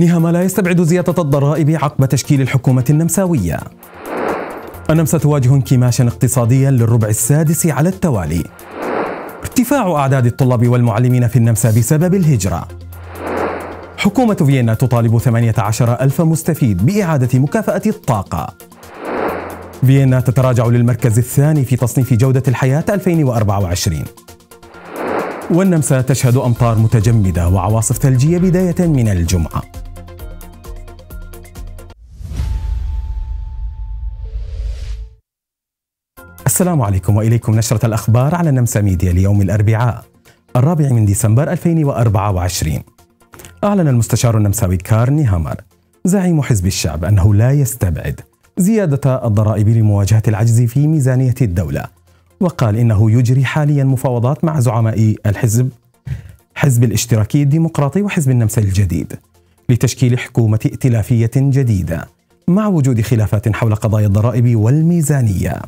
نهما لا يستبعد زيادة الضرائب عقب تشكيل الحكومة النمساوية. النمسا تواجه انكماشا اقتصاديا للربع السادس على التوالي. ارتفاع أعداد الطلاب والمعلمين في النمسا بسبب الهجرة. حكومة فيينا تطالب 18 ألف مستفيد بإعادة مكافأة الطاقة. فيينا تتراجع للمركز الثاني في تصنيف جودة الحياة 2024 والنمسا تشهد أمطار متجمدة وعواصف ثلجية بداية من الجمعة. السلام عليكم وإليكم نشرة الأخبار على نمسا ميديا ليوم الأربعاء الرابع من ديسمبر 2024 أعلن المستشار النمساوي كارني هامر زعيم حزب الشعب أنه لا يستبعد زيادة الضرائب لمواجهة العجز في ميزانية الدولة وقال إنه يجري حاليا مفاوضات مع زعماء الحزب حزب الاشتراكي الديمقراطي وحزب النمسا الجديد لتشكيل حكومة ائتلافية جديدة مع وجود خلافات حول قضايا الضرائب والميزانية.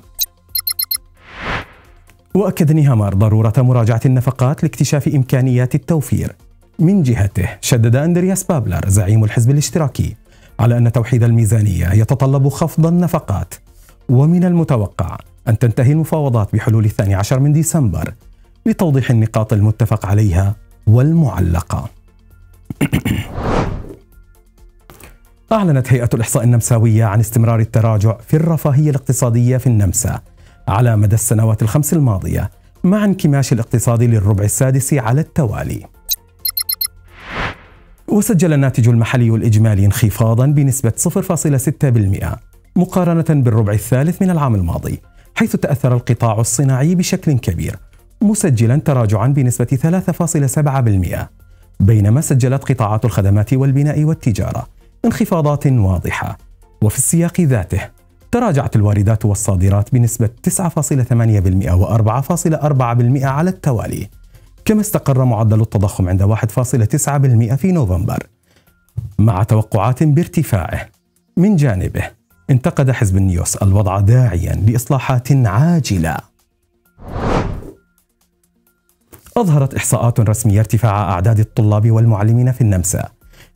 وأكد نيهامار ضرورة مراجعة النفقات لاكتشاف إمكانيات التوفير. من جهته شدد أندرياس بابلر زعيم الحزب الاشتراكي على أن توحيد الميزانية يتطلب خفض النفقات. ومن المتوقع أن تنتهي المفاوضات بحلول الثاني عشر من ديسمبر لتوضيح النقاط المتفق عليها والمعلقة. أعلنت هيئة الإحصاء النمساوية عن استمرار التراجع في الرفاهية الاقتصادية في النمسا. على مدى السنوات الخمس الماضية مع انكماش الاقتصاد للربع السادس على التوالي. وسجل الناتج المحلي الإجمالي انخفاضا بنسبة 0.6% مقارنة بالربع الثالث من العام الماضي حيث تأثر القطاع الصناعي بشكل كبير مسجلا تراجعا بنسبة 3.7% بينما سجلت قطاعات الخدمات والبناء والتجارة انخفاضات واضحة وفي السياق ذاته تراجعت الواردات والصادرات بنسبة 9.8% و4.4% على التوالي كما استقر معدل التضخم عند 1.9% في نوفمبر مع توقعات بارتفاعه. من جانبه انتقد حزب النيوس الوضع داعيا لإصلاحات عاجلة. أظهرت إحصاءات رسمية ارتفاع أعداد الطلاب والمعلمين في النمسا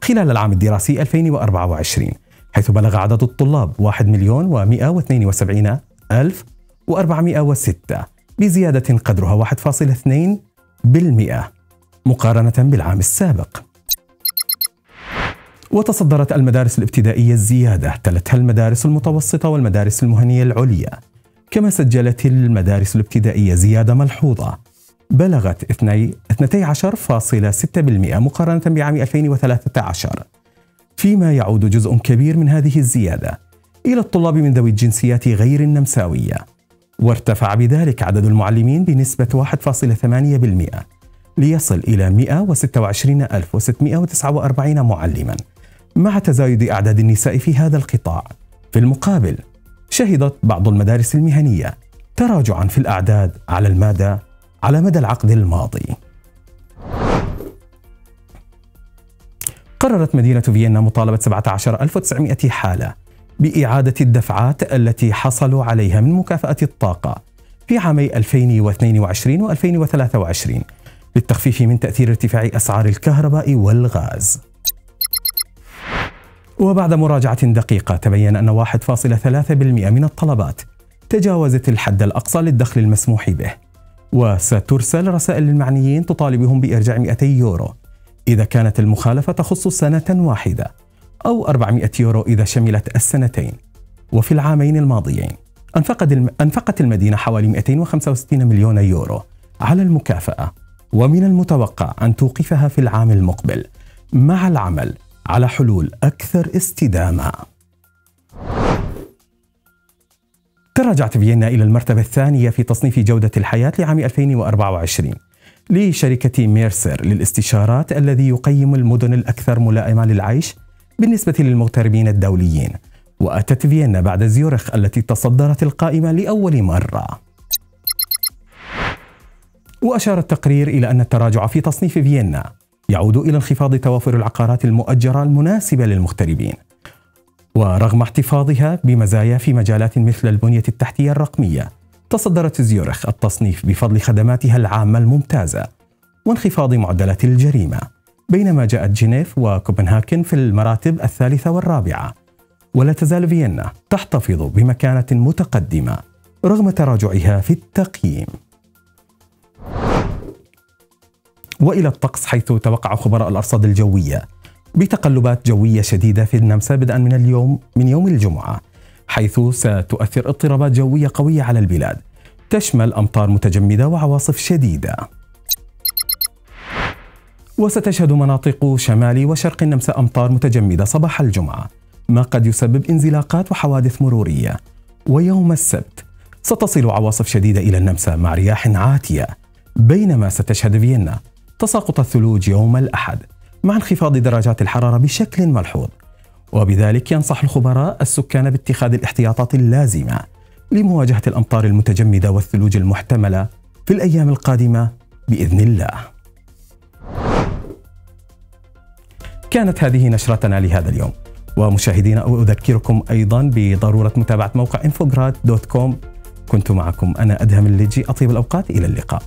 خلال العام الدراسي 2024 حيث بلغ عدد الطلاب 1 مليون و172 ألف و406 بزيادة قدرها 1.2 بالمئة مقارنة بالعام السابق. وتصدرت المدارس الابتدائية الزيادة تلتها المدارس المتوسطة والمدارس المهنية العليا. كما سجلت المدارس الابتدائية زيادة ملحوظة بلغت 12.6% مقارنة بعام 2013 فيما يعود جزء كبير من هذه الزيادة إلى الطلاب من ذوي الجنسيات غير النمساوية. وارتفع بذلك عدد المعلمين بنسبة 1.8% ليصل إلى 126649 معلما مع تزايد أعداد النساء في هذا القطاع. في المقابل شهدت بعض المدارس المهنية تراجعا في الأعداد على المدى على مدى العقد الماضي. قررت مدينة فيينا مطالبة 17900 حالة بإعادة الدفعات التي حصلوا عليها من مكافأة الطاقة في عامي 2022 و 2023 للتخفيف من تأثير ارتفاع أسعار الكهرباء والغاز. وبعد مراجعة دقيقة تبين أن 1.3% من الطلبات تجاوزت الحد الأقصى للدخل المسموح به وسترسل رسائل للمعنيين تطالبهم بإرجاع 200 يورو إذا كانت المخالفة تخص سنة واحدة أو 400 يورو إذا شملت السنتين. وفي العامين الماضيين أنفقت المدينة حوالي 265 مليون يورو على المكافأة ومن المتوقع أن توقفها في العام المقبل مع العمل على حلول أكثر استدامة. تراجعت فيينا إلى المرتبة الثانية في تصنيف جودة الحياة لعام 2024 لشركة ميرسر للاستشارات الذي يقيم المدن الأكثر ملائمة للعيش بالنسبة للمغتربين الدوليين وأتت فيينا بعد زيورخ التي تصدرت القائمة لأول مرة. وأشار التقرير إلى أن التراجع في تصنيف فيينا يعود إلى انخفاض توافر العقارات المؤجرة المناسبة للمغتربين ورغم احتفاظها بمزايا في مجالات مثل البنية التحتية الرقمية تصدرت زيورخ التصنيف بفضل خدماتها العامة الممتازة وانخفاض معدلات الجريمة بينما جاءت جنيف وكوبنهاجن في المراتب الثالثة والرابعة. ولا تزال فيينا تحتفظ بمكانة متقدمة رغم تراجعها في التقييم. وإلى الطقس حيث توقع خبراء الأرصاد الجوية بتقلبات جوية شديدة في النمسا بدءا من اليوم من يوم الجمعة حيث ستؤثر اضطرابات جوية قوية على البلاد تشمل أمطار متجمدة وعواصف شديدة. وستشهد مناطق شمال وشرق النمسا أمطار متجمدة صباح الجمعة. ما قد يسبب انزلاقات وحوادث مرورية. ويوم السبت ستصل عواصف شديدة إلى النمسا مع رياح عاتية. بينما ستشهد فيينا تساقط الثلوج يوم الأحد مع انخفاض درجات الحرارة بشكل ملحوظ. وبذلك ينصح الخبراء السكان باتخاذ الاحتياطات اللازمة. لمواجهة الأمطار المتجمدة والثلوج المحتملة في الأيام القادمة بإذن الله. كانت هذه نشرتنا لهذا اليوم. ومشاهدينا أذكركم أيضا بضرورة متابعة موقع Infograt dot com كنت معكم أنا أدهم الليجي. أطيب الأوقات إلى اللقاء.